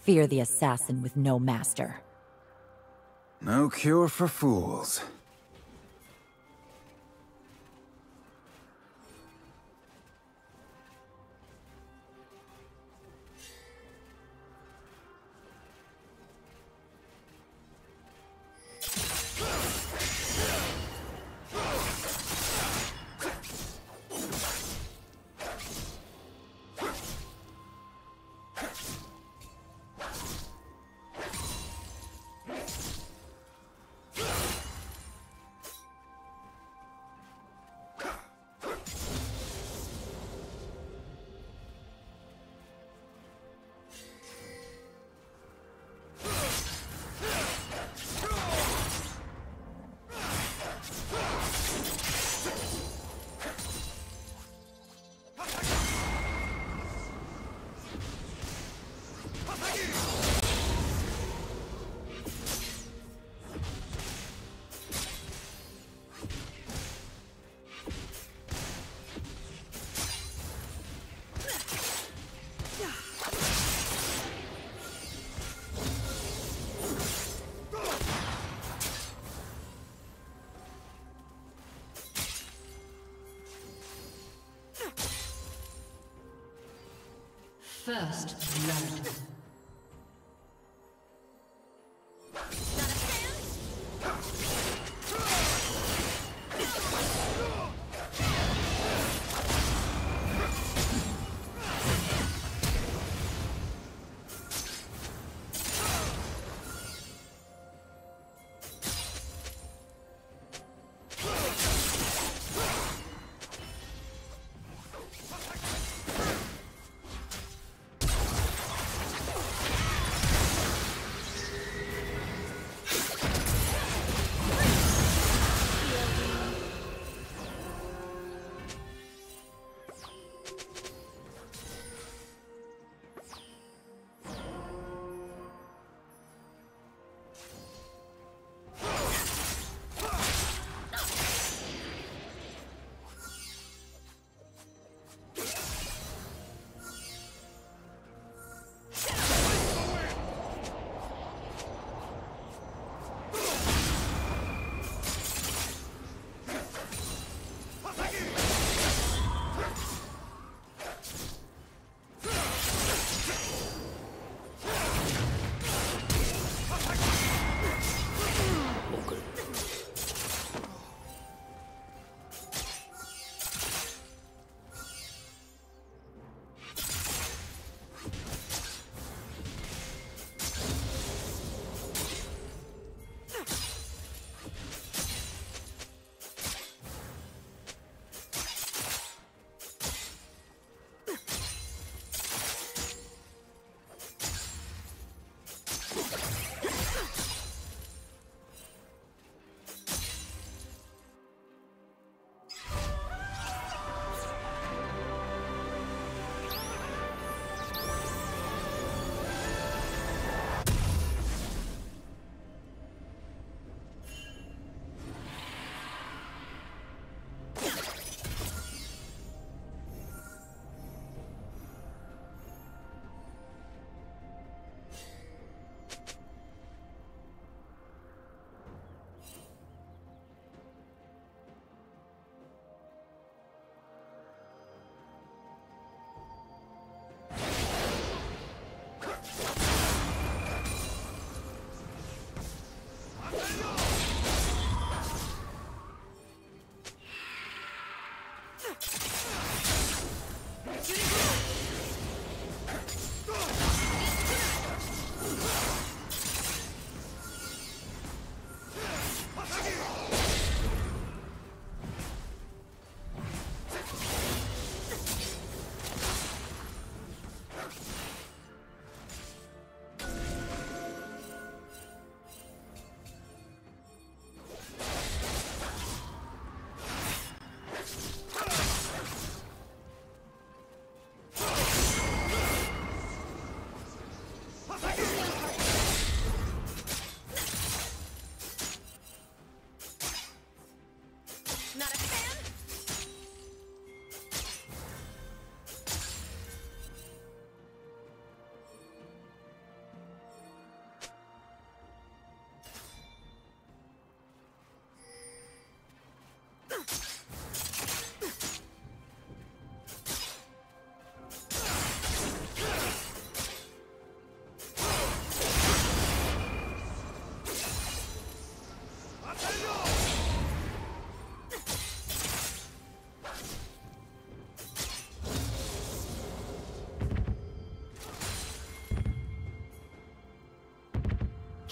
Fear the assassin with no master. No cure for fools. First blood.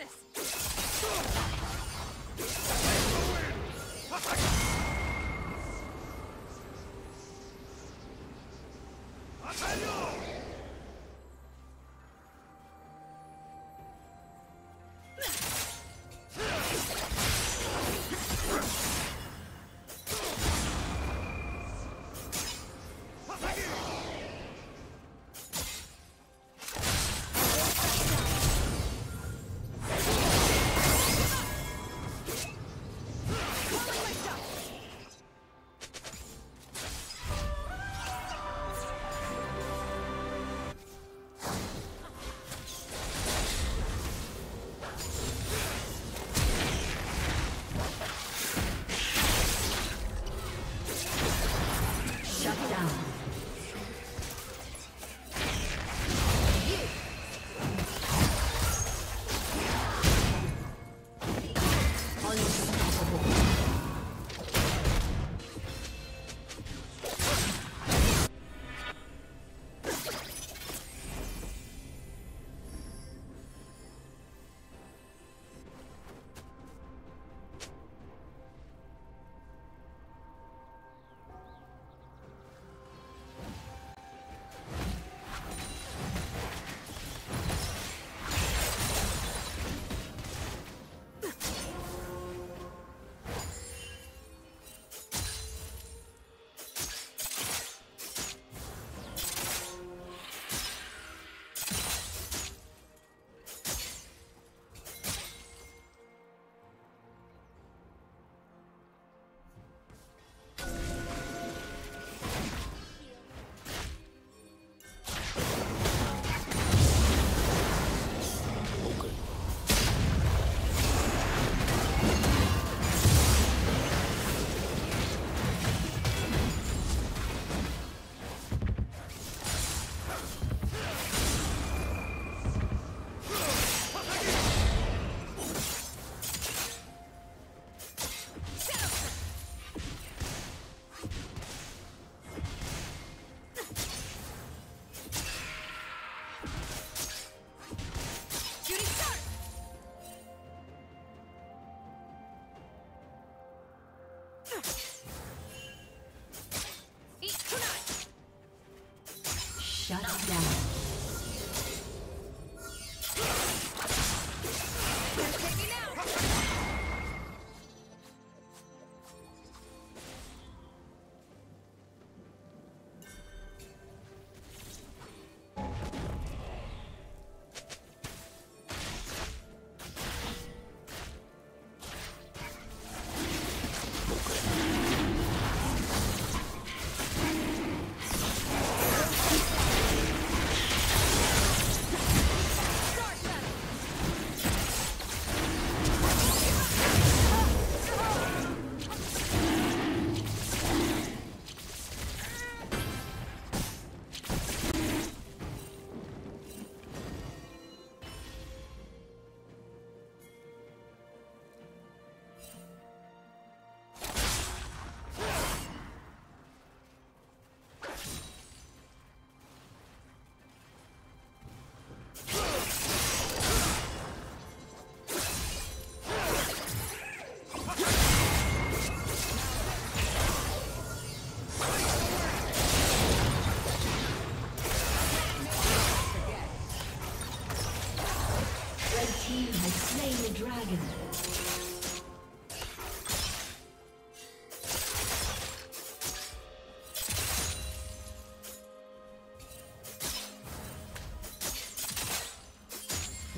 Shine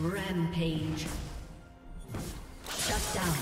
Rampage. Shut down.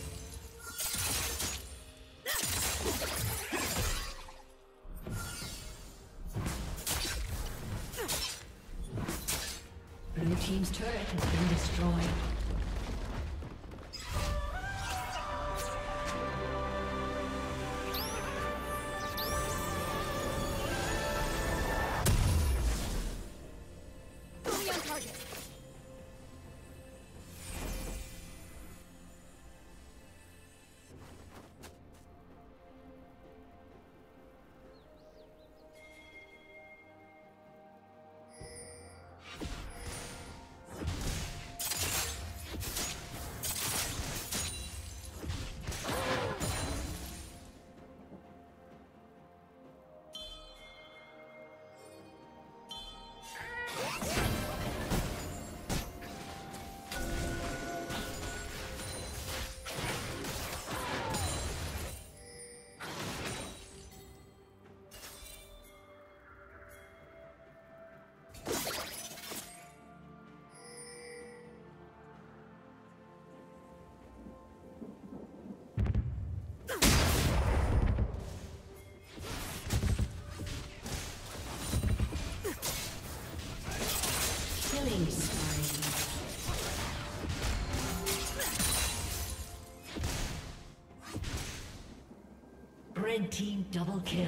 Double kill.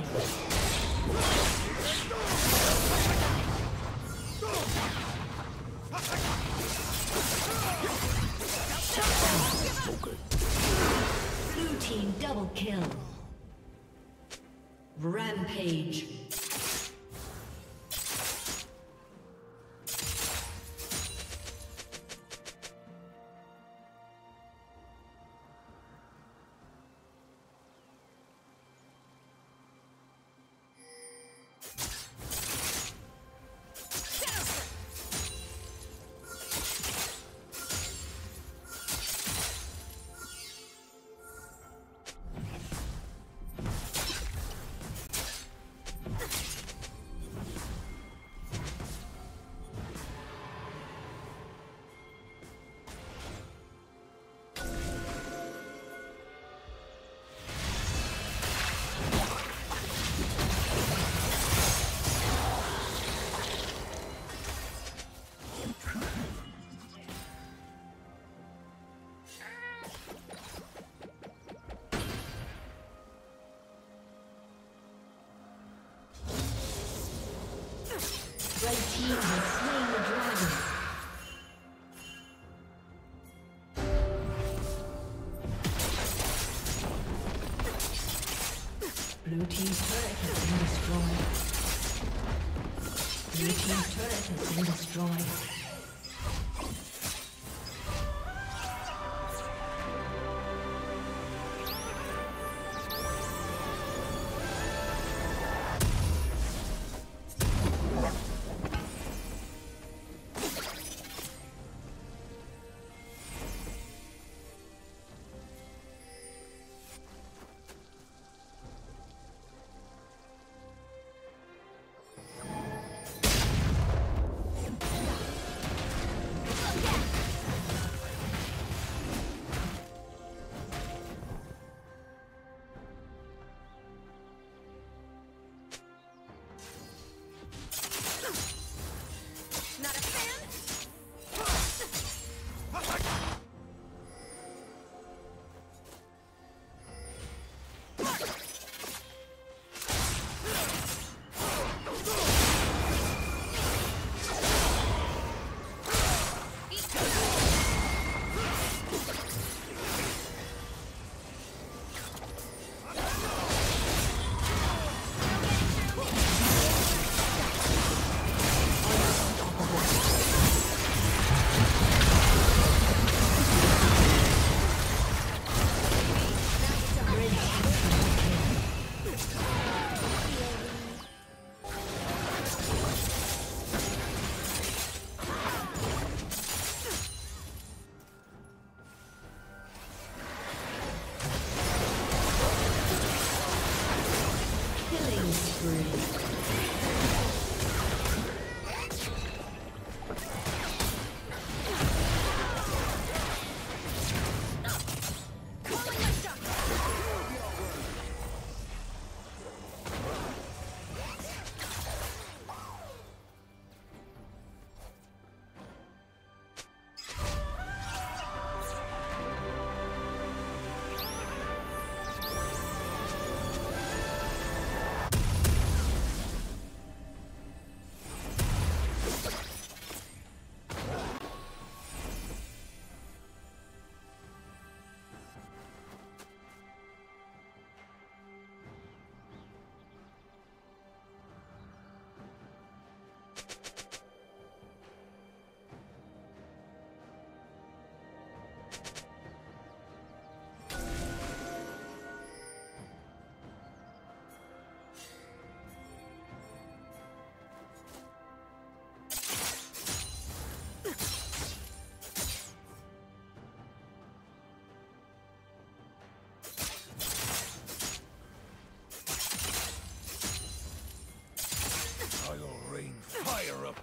Blue team double kill. Rampage.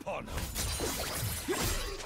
Upon him.